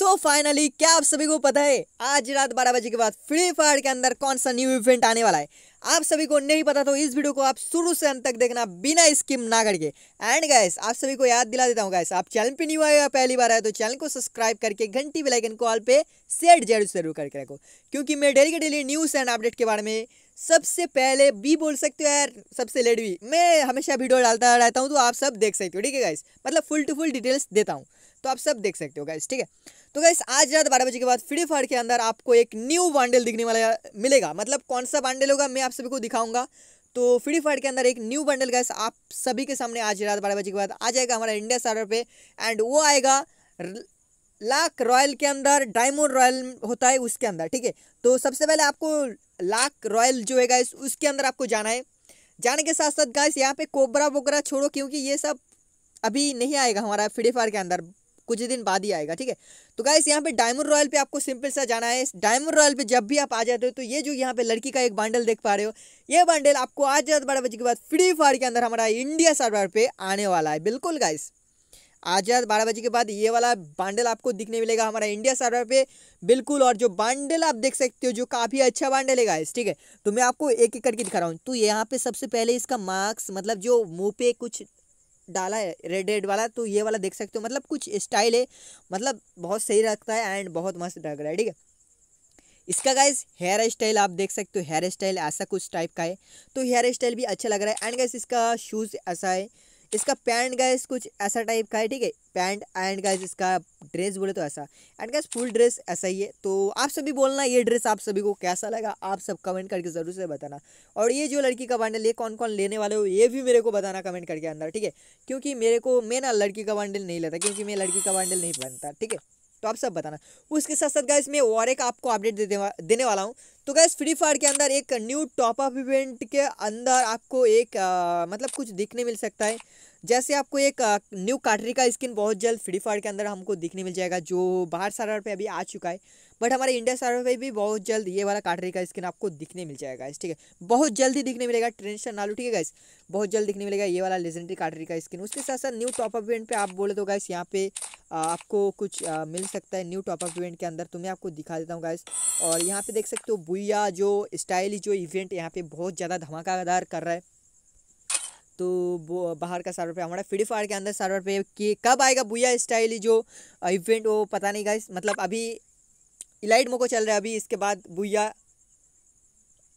so finally क्या आप सभी को पता है, आज रात बारह बजे के बाद फ्री फायर के अंदर कौन सा न्यू इवेंट आने वाला है? आप सभी को नहीं पता तो इस वीडियो को आप शुरू से अंत तक देखना बिना स्किम ना करके। एंड गैस आप सभी को याद दिला देता हूँ गैस आप चैनल पे न्यू आए या पहली बार आए तो चैनल को सब्सक्राइब करके घंटी बेलाइकन कॉल पे सेट ज़रूर ज़रूर करके रखो। क्योंकि मैं डेली के डेली न्यूज़ एंड अपडेट के बारे में सबसे पहले भी बोल सकते हो यार, सबसे लेट भी। मैं हमेशा वीडियो डालता रहता हूँ तो आप सब देख सकते हो, ठीक है गाइस मतलब फुल टू फुल डिटेल्स देता हूँ तो आप सब देख सकते हो गाइस ठीक है? तो गाइस आज रात बारह बजे के बाद फ्री फायर के अंदर आपको एक न्यू बांडल दिखने वाला मिलेगा। मतलब कौन सा बांडल होगा, मैं आप सभी को दिखाऊँगा। तो फ्री फायर के अंदर एक न्यू बंडल गैस आप सभी के सामने आज रात बारह बजे के बाद आ जाएगा हमारा इंडिया सर्वर पे। एंड वो आएगा लाख रॉयल के अंदर डायमंड रॉयल होता है उसके अंदर, ठीक है? तो सबसे पहले आपको लाख रॉयल जो है गाइस उसके अंदर आपको जाना है। जाने के साथ साथ गाइस यहाँ पे कोबरा वोबरा छोड़ो, क्योंकि ये सब अभी नहीं आएगा हमारा फ्री फायर के अंदर। कुछ दिन बाद ही आएगा, ठीक है? तो गाइस यहाँ पे डायमंड रॉयल पे आपको सिंपल सा जाना है। डायमंड रॉयल पे जब भी आप आ जाते हो तो ये जो यहाँ पे लड़की का एक बंडल देख पा रहे हो, ये बंडल आपको आज रात बारह बजे के बाद फ्री फायर के अंदर हमारा इंडिया सर्वर पे आने वाला है। बिल्कुल गाइस आज रात बारह बजे के बाद ये वाला बांडल आपको दिखने मिलेगा हमारा इंडिया सर्वर पे। बिल्कुल, और जो बांडल आप देख सकते हो, जो काफ़ी अच्छा बांडल है गाइस ठीक है? तो मैं आपको एक एक करके दिखा रहा हूँ। तो यहाँ पे सबसे पहले इसका मार्क्स मतलब जो मुँह पे कुछ डाला है रेड रेड वाला तो ये वाला देख सकते हो। मतलब कुछ स्टाइल है मतलब बहुत सही रखता है एंड बहुत मस्त लग रहा है, ठीक है? इसका गाइस हेयर स्टाइल आप देख सकते हो हेयर स्टाइल ऐसा कुछ टाइप का है। तो हेयर स्टाइल भी अच्छा लग रहा है। एंड गाइस इसका शूज़ ऐसा है इसका पैंट गाइस कुछ ऐसा टाइप का है, ठीक है? पैंट एंड गाइस इसका ड्रेस बोले तो ऐसा। एंड गाइस फुल ड्रेस ऐसा ही है। तो आप सभी बोलना ये ड्रेस आप सभी को कैसा लगा? आप सब कमेंट करके ज़रूर से बताना। और ये जो लड़की का बंडल ये कौन कौन लेने वाले हो, ये भी मेरे को बताना कमेंट करके अंदर, ठीक है? क्योंकि मेरे को, मैं ना लड़की का बंडल नहीं लेता, क्योंकि मैं लड़की का बंडल नहीं पहनता ठीक है? तो आप सब बताना। उसके साथ साथ गाइस मैं और एक आपको अपडेट देने वाला हूँ। तो गैस फ्री फायर के अंदर एक न्यू टॉप अप इवेंट के अंदर आपको एक आ, मतलब कुछ दिखने मिल सकता है। जैसे आपको एक न्यू काटरी का स्किन बहुत जल्द फ्री फायर के अंदर हमको दिखने मिल जाएगा जो बाहर सर्वर पे अभी आ चुका है। बट हमारे इंडिया सर्वर पे भी बहुत जल्द ये वाला काटरी का स्किन आपको दिखने मिल जाएगा ठीक है? बहुत जल्द दिखने मिलेगा टेंशन ना लो ठीक है गाइस बहुत जल्द दिखने मिलेगा ये वाला लेजेंडरी काटरी का स्किन उसके साथ साथ न्यू टॉप अप इवेंट पे आप बोले तो गाइस यहाँ पे आपको कुछ मिल सकता है न्यू टॉप अप इवेंट के अंदर। तो मैं आपको दिखा देता हूँ गाइस और यहाँ पे देख सकते हो बुया जो स्टाइल जो इवेंट यहाँ पे बहुत ज़्यादा धमाकादार कर रहा है। तो बाहर का सर्वर पे, हमारा फ्री फायर के अंदर सर्वर पे कि कब आएगा बुया स्टाइल जो इवेंट वो पता नहीं गाइस मतलब अभी इलाइट मोको चल रहा है, अभी इसके बाद बुया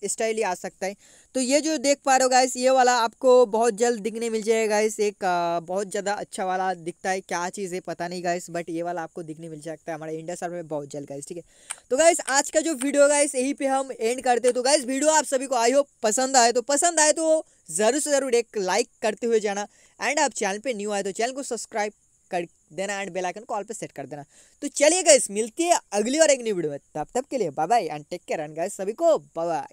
स्टाइल ही आ सकता है। तो ये जो देख पा रहे हो गाइस ये वाला आपको बहुत जल्द दिखने मिल जाएगा गाइस एक बहुत ज़्यादा अच्छा वाला दिखता है, क्या चीज़ है पता नहीं गाइस बट ये वाला आपको दिखने मिल सकता है हमारे इंडिया सर्वर में बहुत जल्द गाइस ठीक है। तो गाइस आज का जो वीडियो गाइस यहीं पे हम एंड करते हैं। तो गाइस वीडियो आप सभी को आई हो पसंद आए तो पसंद आए तो ज़रूर से ज़रूर एक लाइक करते हुए जाना। एंड आप चैनल पर न्यू आए तो चैनल को सब्सक्राइब कर देना एंड बेल आइकन कॉल पे सेट कर देना। तो चलिए गाइस मिलती है अगली और एक न्यू वीडियो में। तब तब के लिए bye bye and take care and guys सभी को बाय